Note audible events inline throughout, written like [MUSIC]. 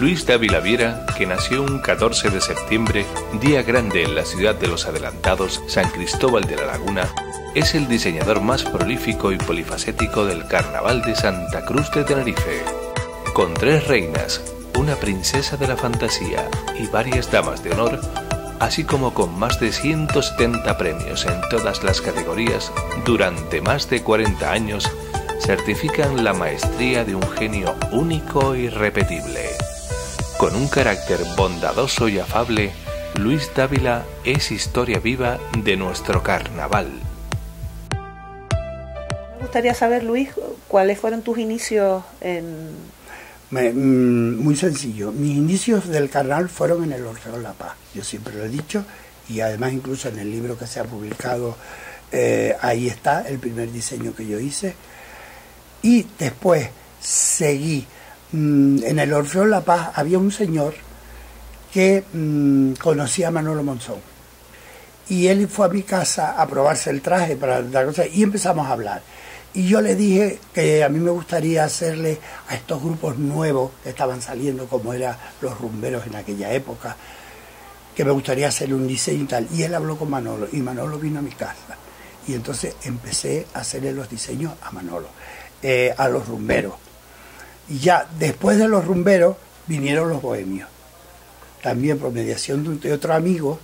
Luis Dávila Viera, que nació un 14 de septiembre, día grande en la ciudad de los adelantados, San Cristóbal de la Laguna, es el diseñador más prolífico y polifacético del Carnaval de Santa Cruz de Tenerife. Con tres reinas, una princesa de la fantasía y varias damas de honor, así como con más de 170 premios en todas las categorías durante más de 40 años, certifican la maestría de un genio único y repetible. Con un carácter bondadoso y afable, Luis Dávila es historia viva de nuestro carnaval. Me gustaría saber, Luis, cuáles fueron tus inicios en... Mm, muy sencillo. Mis inicios del carnaval fueron en el Orfeo La Paz. Yo siempre lo he dicho y además incluso en el libro que se ha publicado eh, ahí está el primer diseño que yo hice y después seguí. Mm, en el Orfeo La Paz había un señor que mm, conocía a Manolo Monzón. Y él fue a mi casa a probarse el traje para dar cosas y empezamos a hablar. Y yo le dije que a mí me gustaría hacerle a estos grupos nuevos que estaban saliendo, como eran los rumberos en aquella época, que me gustaría hacerle un diseño y tal. Y él habló con Manolo y Manolo vino a mi casa. Y entonces empecé a hacerle los diseños a Manolo. Eh, a los rumberos. Y ya después de los rumberos vinieron los bohemios. También por mediación de, otro amigo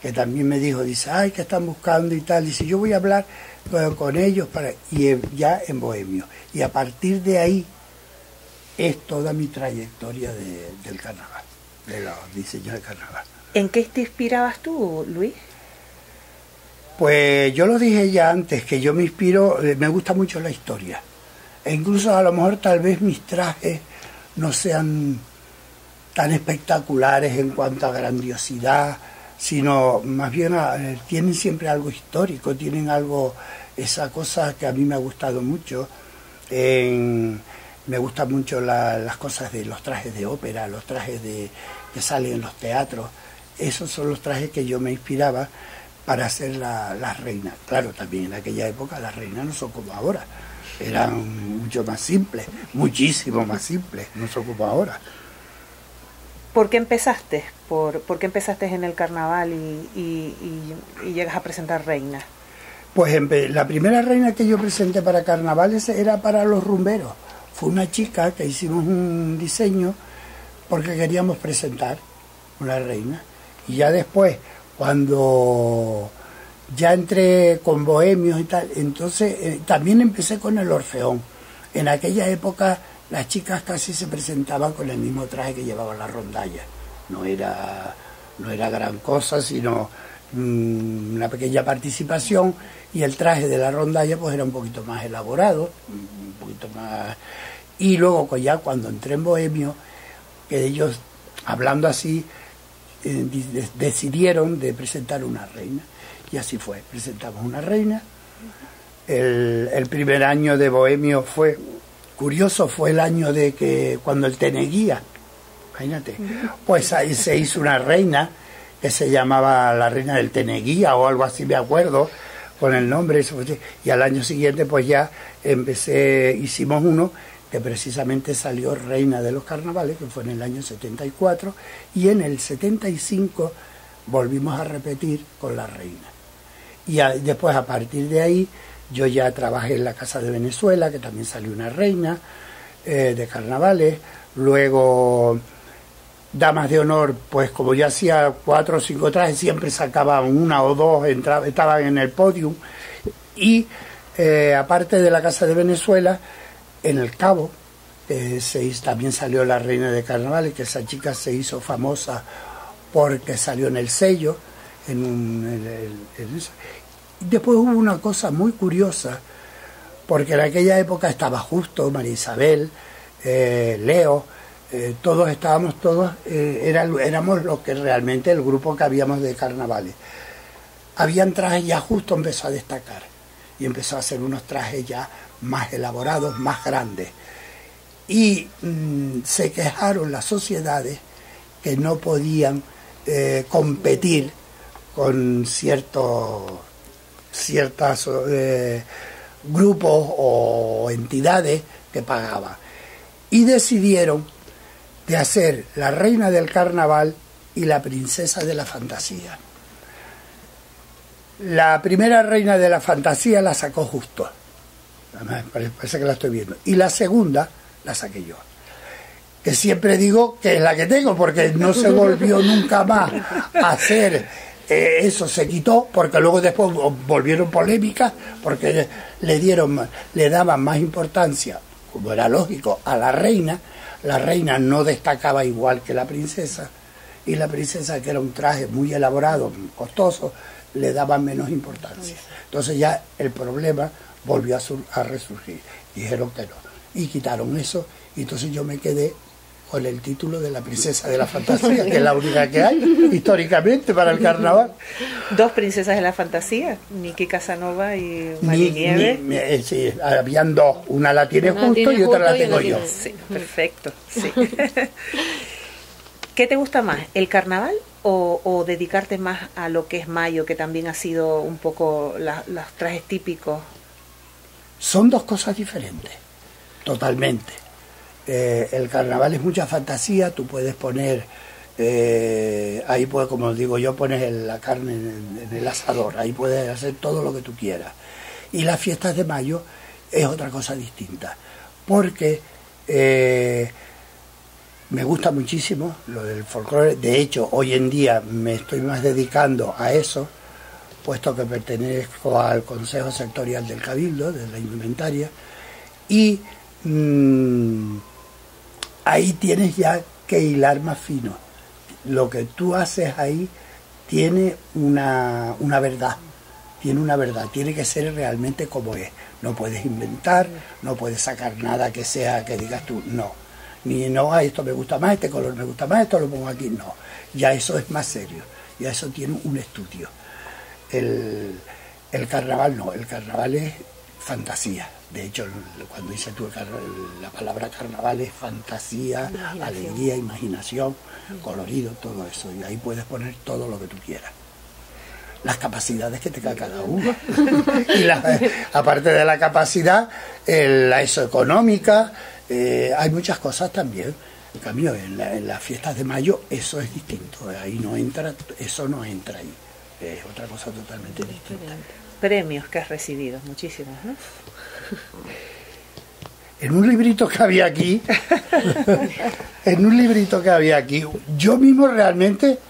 que también me dijo, dice, ay, que están buscando y tal. Dice, yo voy a hablar con ellos para y ya en bohemio. Y a partir de ahí es toda mi trayectoria del carnaval, de los diseños del carnaval. ¿En qué te inspirabas tú, Luis? Pues yo lo dije ya antes, que yo me inspiro, eh, me gusta mucho la historia. E incluso a lo mejor tal vez mis trajes no sean tan espectaculares en cuanto a grandiosidad, sino más bien eh, tienen siempre algo histórico, tienen algo, esa cosa que a mí me ha gustado mucho. me gustan mucho las cosas de los trajes de ópera, los trajes de, que salen en los teatros. Esos son los trajes que yo me inspiraba para hacer las la reinas. Claro, también en aquella época las reinas no son como ahora eran mucho más simples, muchísimo más simples, no se ocupa ahora. ¿Por qué empezaste? ¿Por, qué empezaste en el carnaval y, llegas a presentar reinas? Pues la primera reina que yo presenté para carnavales era para los rumberos. Fue una chica que hicimos un diseño porque queríamos presentar una reina. Y ya después, cuando ya entré con bohemios y tal, entonces eh, también empecé con el Orfeón. En aquella época las chicas casi se presentaban con el mismo traje que llevaba la rondalla. No era, no era gran cosa, sino mm, una pequeña participación y el traje de la rondalla pues era un poquito más elaborado, un poquito más... Y luego ya cuando entré en Bohemio, que ellos, hablando así, eh, decidieron de presentar una reina. Y así fue, presentamos una reina. El, primer año de Bohemio fue, curioso, fue el año de que cuando el Teneguía, imagínate, pues ahí se hizo una reina que se llamaba la reina del Teneguía o algo así, me acuerdo, con el nombre. Y al año siguiente pues ya empecé, hicimos uno que precisamente salió reina de los carnavales, que fue en el año 74, y en el 75 volvimos a repetir con la reina. Y después, a partir de ahí, yo ya trabajé en la Casa de Venezuela, que también salió una reina eh, de carnavales. Luego, Damas de Honor, pues como ya hacía cuatro o cinco trajes, siempre sacaban una o dos, estaban en el podium. Y eh, aparte de la Casa de Venezuela, en el Cabo, se, también salió la reina de carnavales, que esa chica se hizo famosa porque salió en el sello en, un, Después hubo una cosa muy curiosa, porque en aquella época estaba justo María Isabel, eh, Leo, eh, todos estábamos, todos, eh, éramos los que realmente el grupo que habíamos de carnavales. Habían trajes ya justo empezó a destacar y empezó a hacer unos trajes ya más elaborados, más grandes. Y mm, se quejaron las sociedades que no podían competir con ciertos ciertas eh, grupos o entidades que pagaban. Y decidieron de hacer la reina del carnaval y la princesa de la fantasía. La primera reina de la fantasía la sacó justo. Parece que la estoy viendo. Y la segunda la saqué yo. Que siempre digo que es la que tengo, porque no se volvió nunca más a hacer eh, eso, se quitó, porque luego después volvieron polémicas, porque le dieron, le daban más importancia, como era lógico, a la reina. La reina no destacaba igual que la princesa, y la princesa, que era un traje muy elaborado, costoso, le daban menos importancia. Entonces ya el problema volvió a, resurgir. Dijeron que no. Y quitaron eso. Y entonces yo me quedé con el título de la princesa de la fantasía, que es la única que hay históricamente para el carnaval. Dos princesas de la fantasía, Niki Casanova y Marinieve. Eh, sí, habían dos, una la tiene justo y otra la tengo yo. Sí, perfecto. Sí. [LAUGHS] [LAUGHS] ¿Qué te gusta más, el carnaval o, dedicarte más a lo que es mayo, que también ha sido un poco los trajes típicos? Son dos cosas diferentes, totalmente. Eh, el carnaval es mucha fantasía, tú puedes poner, eh, ahí puedes, como digo yo, pones la carne en, el asador, ahí puedes hacer todo lo que tú quieras. Y las fiestas de mayo es otra cosa distinta, porque eh, me gusta muchísimo lo del folclore. De hecho, hoy en día me estoy más dedicando a eso, puesto que pertenezco al Consejo Sectorial del Cabildo, de la Indumentaria, y mm, ahí tienes ya que hilar más fino. Lo que tú haces ahí tiene una, una verdad, tiene una verdad, tiene que ser realmente como es. No puedes inventar, no puedes sacar nada que sea que digas tú, no ni no, a esto me gusta más, este color me gusta más, esto lo pongo aquí, no. Ya eso es más serio, ya eso tiene un estudio. El, carnaval no, el carnaval es fantasía. De hecho, cuando dice tú la palabra carnaval es fantasía, alegría, imaginación, colorido, todo eso. Y ahí puedes poner todo lo que tú quieras las capacidades que tenga cada uno. [LAUGHS] y aparte de la capacidad, la eso económica, eh, hay muchas cosas también. En cambio, en, las fiestas de mayo eso es distinto. Ahí no entra, eso no entra ahí. Es otra cosa totalmente distinta. Premios que has recibido, muchísimos, ¿no? En un librito que había aquí, [LAUGHS] en un librito que había aquí, yo mismo realmente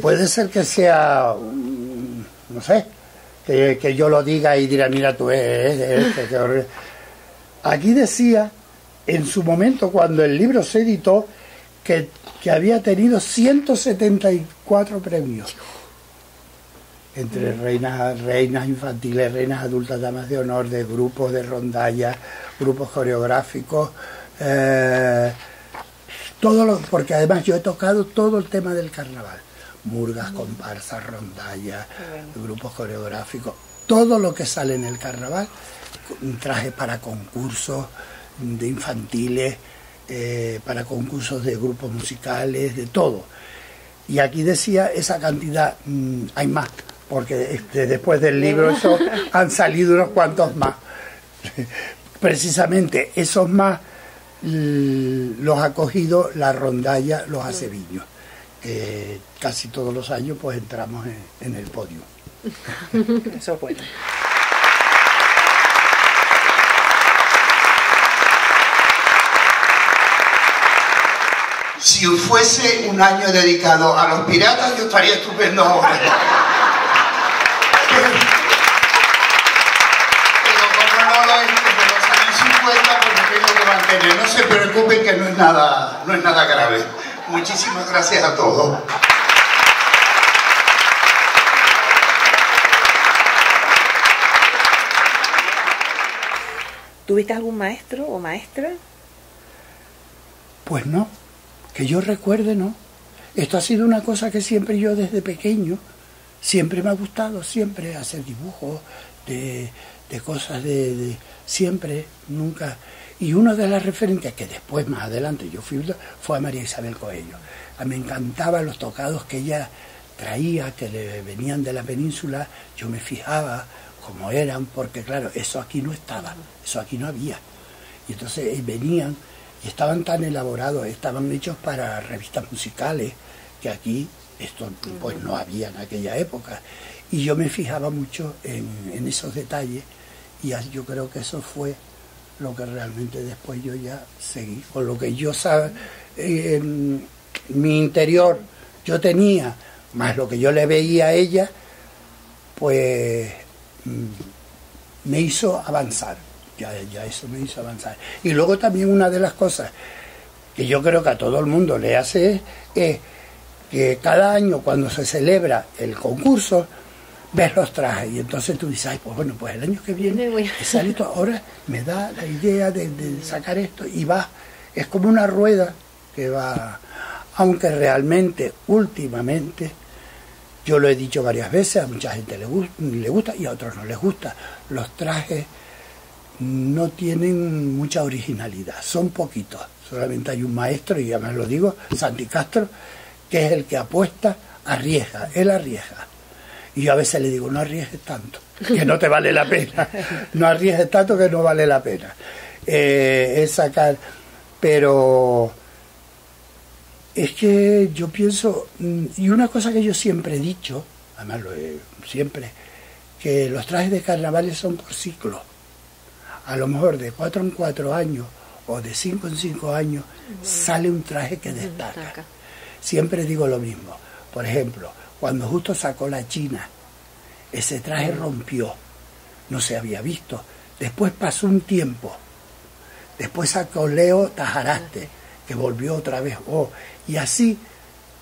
puede ser que sea, no sé, que, yo lo diga y dirá, mira tú, eres, aquí decía en su momento cuando el libro se editó que, había tenido 174 premios entre reinas, reinas infantiles, reinas adultas, damas de honor, de grupos de rondalla, grupos coreográficos, eh, todo lo, porque además yo he tocado todo el tema del carnaval, murgas, comparsas, rondallas, grupos coreográficos, todo lo que sale en el carnaval, traje para concursos, de infantiles, eh, para concursos de grupos musicales, de todo. Y aquí decía esa cantidad, mm, hay más, porque este, después del libro eso han salido unos cuantos más. Precisamente esos más los ha cogido la rondalla, los aceviños. casi todos los años pues entramos en, en el podio. [LAUGHS] Eso es bueno. si fuese un año dedicado a los piratas, yo estaría estupendo ahora. Pero como no lo es, desde los años 50, pues tengo que mantener. No se preocupen que no es nada, no es nada grave. Muchísimas gracias a todos. ¿Tuviste algún maestro o maestra? Pues no que yo recuerde, ¿no? Esto ha sido una cosa que siempre yo desde pequeño, siempre me ha gustado, siempre hacer dibujos de, cosas de, siempre, nunca. Y una de las referentes que después, más adelante, yo fui, fue a María Isabel Coello. A mí me encantaban los tocados que ella traía, que le venían de la península, yo me fijaba cómo eran, porque claro, eso aquí no estaba, eso aquí no había. Y entonces eh, venían y estaban tan elaborados, estaban hechos para revistas musicales, que aquí esto pues no había en aquella época. Y yo me fijaba mucho en, esos detalles y yo creo que eso fue lo que realmente después yo ya seguí, con lo que yo sabía, en mi interior yo tenía, más lo que yo le veía a ella, pues mm, me hizo avanzar, ya, ya eso me hizo avanzar. Y luego también una de las cosas que yo creo que a todo el mundo le hace es que cada año cuando se celebra el concurso, ves los trajes. Y entonces tú dices, ay, pues bueno, pues el año que viene ahora me da la idea de, sacar esto y va, es como una rueda que va, aunque realmente últimamente, yo lo he dicho varias veces, a mucha gente le, gusta, le gusta y a otros no les gusta, los trajes no tienen mucha originalidad, son poquitos, solamente hay un maestro, y además lo digo, Santi Castro, que es el que apuesta, arriesga, él arriesga. Y yo a veces le digo, no arriesgues tanto, que no te vale la pena, no arriesgues tanto que no vale la pena. Eh, es sacar, pero es que yo pienso, mm, y una cosa que yo siempre he dicho, además lo he, siempre, que los trajes de carnavales son por ciclo. A lo mejor de cuatro en cuatro años o de cinco en cinco años sale un traje que destaca siempre digo lo mismo. Por ejemplo, cuando justo sacó la China, ese traje rompió, no se había visto. Después pasó un tiempo, después sacó Leo Tajaraste, que volvió otra vez. Oh, y así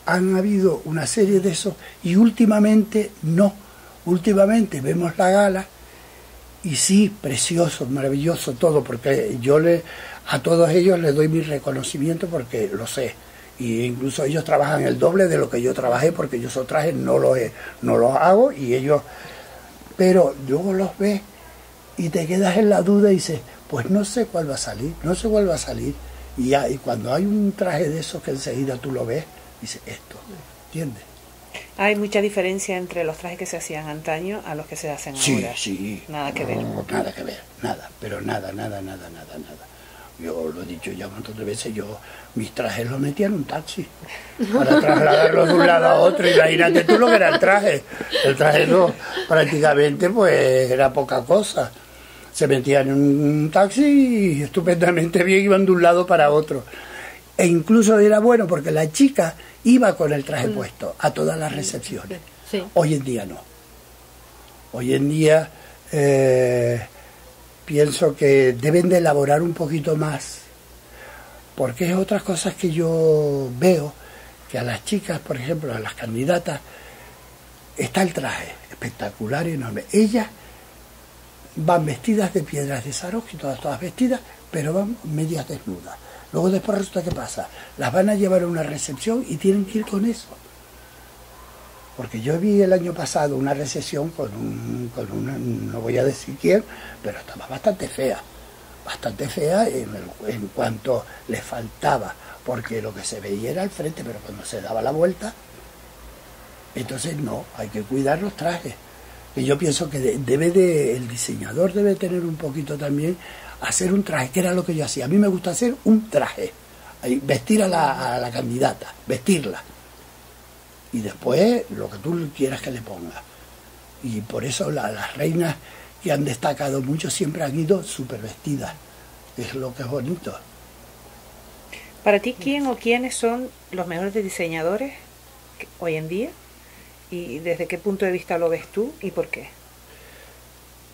han habido una serie de esos y últimamente no. Últimamente vemos la gala y sí, precioso, maravilloso todo, porque yo le, a todos ellos les doy mi reconocimiento porque lo sé y incluso ellos trabajan el doble de lo que yo trabajé porque yo esos trajes no los, no los hago y ellos pero luego los ves y te quedas en la duda y dices pues no sé cuál va a salir no sé cuál va a salir y, ya, y cuando hay un traje de esos que enseguida tú lo ves dices esto ¿entiendes? Hay mucha diferencia entre los trajes que se hacían antaño a los que se hacen ahora. Sí, sí. Nada que ver. Nada que ver, nada, pero nada, nada, nada, nada, nada. Yo lo he dicho ya un montón de veces, yo mis trajes los metía en un taxi para trasladarlos de un lado a otro. Imagínate tú lo que era el traje. El traje no, prácticamente pues era poca cosa. Se metían en un taxi y estupendamente bien iban de un lado para otro. E incluso era bueno porque la chica iba con el traje mm. puesto a todas las recepciones. Hoy en día no. Hoy en día eh, pienso que deben de elaborar un poquito más, porque es otras cosas que yo veo, que a las chicas, por ejemplo, a las candidatas, está el traje espectacular y enorme. Ellas van vestidas de piedras de y todas, todas vestidas, pero van medias desnudas. Luego después resulta que pasa, las van a llevar a una recepción y tienen que ir con eso. Porque yo vi el año pasado una recesión con, un, con una, no voy a decir quién, pero estaba bastante fea, bastante fea en, en cuanto le faltaba, porque lo que se veía era al frente, pero cuando se daba la vuelta, entonces no, hay que cuidar los trajes. Y yo pienso que debe de, el diseñador debe tener un poquito también, hacer un traje, que era lo que yo hacía. A mí me gusta hacer un traje, vestir a la candidata, vestirla y después lo que tú quieras que le ponga. Y por eso las reinas que han destacado mucho siempre han ido súper vestidas. Es lo que es bonito. Para ti, ¿quién o quiénes son los mejores diseñadores hoy en día? ¿Y desde qué punto de vista lo ves tú y por qué?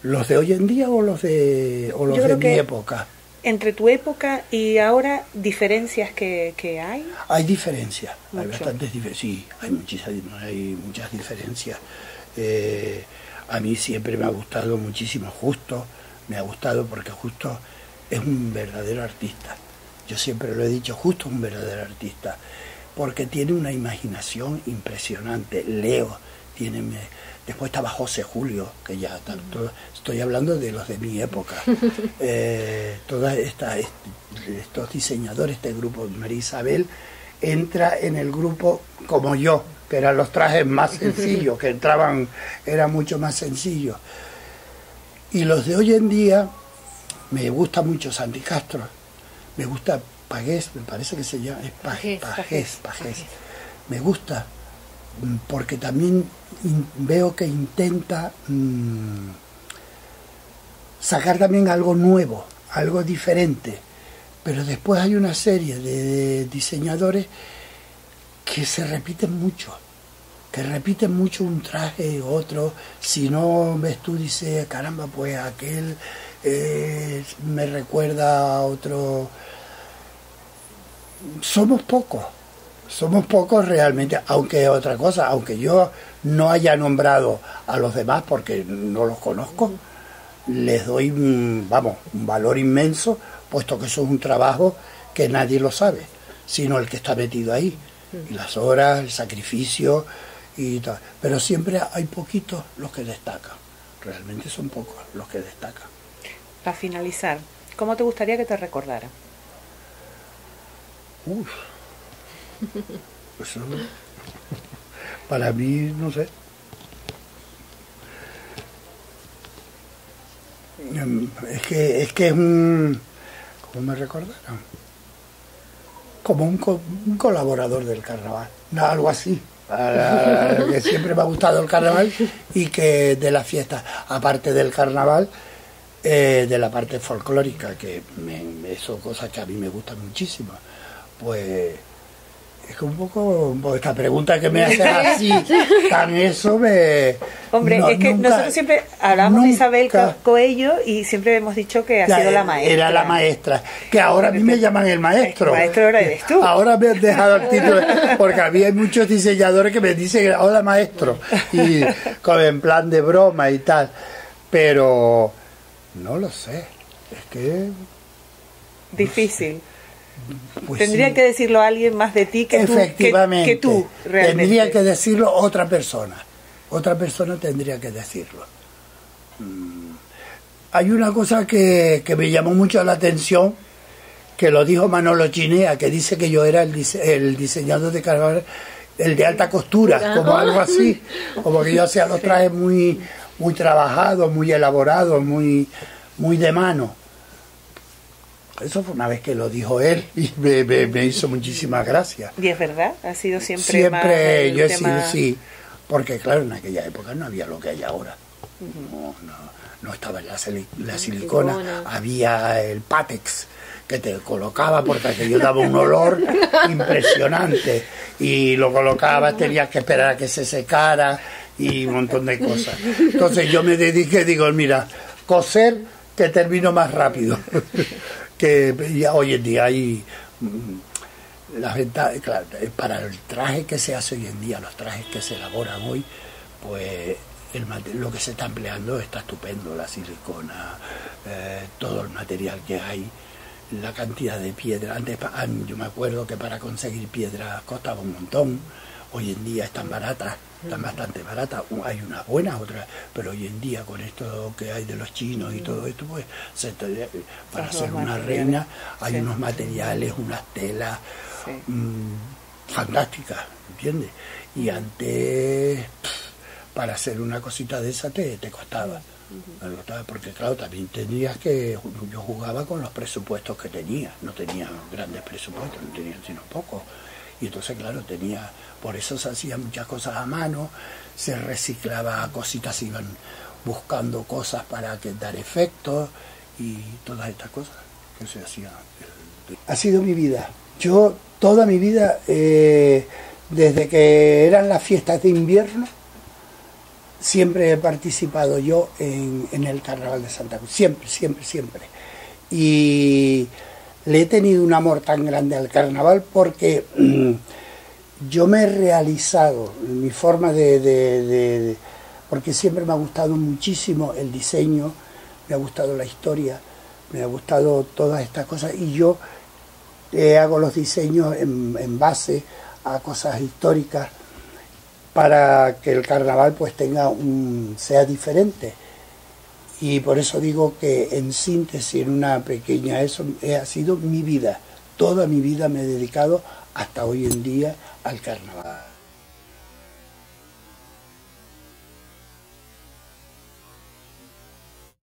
¿Los de hoy en día o los de, o los de mi época? Entre tu época y ahora diferencias que, hay? Hay diferencias, hay bastantes diferencias, sí, hay muchas, hay muchas diferencias. Eh, a mí siempre me ha gustado muchísimo Justo, me ha gustado porque Justo es un verdadero artista. Yo siempre lo he dicho, Justo es un verdadero artista, porque tiene una imaginación impresionante. Leo tiene Después estaba José Julio, que ya tanto, estoy hablando de los de mi época. [LAUGHS] Eh, todos estos diseñadores, este grupo, María Isabel, entra en el grupo como yo, que eran los trajes más [LAUGHS] sencillos, que entraban, era mucho más sencillo. Y los de hoy en día, me gusta mucho Santi Castro, me gusta Pagés, me parece que se llama, es Pagés, Pagés, Pagés. Me gusta porque también veo que intenta mm, sacar también algo nuevo, algo diferente. Pero después hay una serie de diseñadores que se repiten mucho, que repiten mucho un traje, otro. Si no ves tú, dice, caramba, pues aquel eh, me recuerda a otro. Somos pocos, somos pocos realmente, aunque otra cosa, aunque yo no haya nombrado a los demás porque no los conozco, les doy, vamos, un valor inmenso, puesto que eso es un trabajo que nadie lo sabe, sino el que está metido ahí. Y las horas, el sacrificio y tal. Pero siempre hay poquitos los que destacan. Realmente son pocos los que destacan. Para finalizar, ¿cómo te gustaría que te recordara? Uf. Eso, para mí, no sé. Em, es que es que es un. ¿Cómo me recordaron? Como un, un colaborador del carnaval, algo así. [LAUGHS] que siempre me ha gustado el carnaval y que de la fiesta, aparte del carnaval, eh, de la parte folclórica, que me, eso cosas que a mí me gustan muchísimo, pues es que un poco, esta pregunta que me haces [LAUGHS] así, tan eso me... Hombre, es que nosotros siempre hablamos de Isabel Coello y siempre hemos dicho que ha sido la maestra. Era la maestra, que ahora a mí me llaman el maestro. El maestro ahora eres tú. Ahora me han dejado el título, porque había muchos diseñadores que me dicen, hola maestro, y en plan de broma y tal, pero no lo sé, es que... Difícil. Pues Tendría que decirlo alguien más de ti que Efectivamente, tú, Tendría que decirlo otra persona. Otra persona tendría que decirlo. Mm. Hay una cosa que, me llamó mucho la atención, que lo dijo Manolo Chinea, que dice que yo era el, el diseñador de carnaval, el de alta costura, como algo así, [LAUGHS] como que yo hacía los trajes muy, muy trabajados, muy elaborados, muy, muy de mano. Eso fue una vez que lo dijo él y me, hizo muchísimas gracias. Y es verdad, ha sido siempre. Siempre, yo he sido, sí, porque claro, en aquella época no había lo que hay ahora. no, no, estaba la, la silicona, había el Patex que te colocaba porque aquello daba un olor [LAUGHS] impresionante y lo colocabas, tenías que esperar a que se secara y un montón de cosas. Entonces yo me dediqué, digo, mira, coser que termino más rápido. [LAUGHS] que ya hoy en día hay mm, las ventas, claro, para el traje que se hace hoy en día, los trajes que se elaboran hoy, pues el, lo que se está empleando está estupendo, la silicona, eh, todo el material que hay, la cantidad de piedra. Antes yo me acuerdo que para conseguir piedra costaba un montón, hoy en día están baratas están bastante baratas, hay unas buenas, otras, pero hoy en día con esto que hay de los chinos y todo esto, pues para hacer una reina hay unos materiales, unas telas mm, fantásticas, ¿entiendes? Y antes, para hacer una cosita de esa te, te costaba. Porque claro, también tendrías que, yo jugaba con los presupuestos que tenía, no tenía grandes presupuestos, no tenía sino pocos. Y entonces, claro, tenía, por eso se hacían muchas cosas a mano, se reciclaba cositas, iban buscando cosas para dar efectos y todas estas cosas que se hacían. Ha sido mi vida. Yo toda mi vida, eh, desde que eran las fiestas de invierno, siempre he participado yo en, en el Carnaval de Santa Cruz. Siempre, siempre, siempre. Y le he tenido un amor tan grande al carnaval porque mm, yo me he realizado mi forma de, porque siempre me ha gustado muchísimo el diseño, me ha gustado la historia, me ha gustado todas estas cosas y yo eh, hago los diseños en, base a cosas históricas para que el carnaval pues tenga un sea diferente y por eso digo que en síntesis, en una pequeña, eso ha sido mi vida. Toda mi vida me he dedicado hasta hoy en día al carnaval.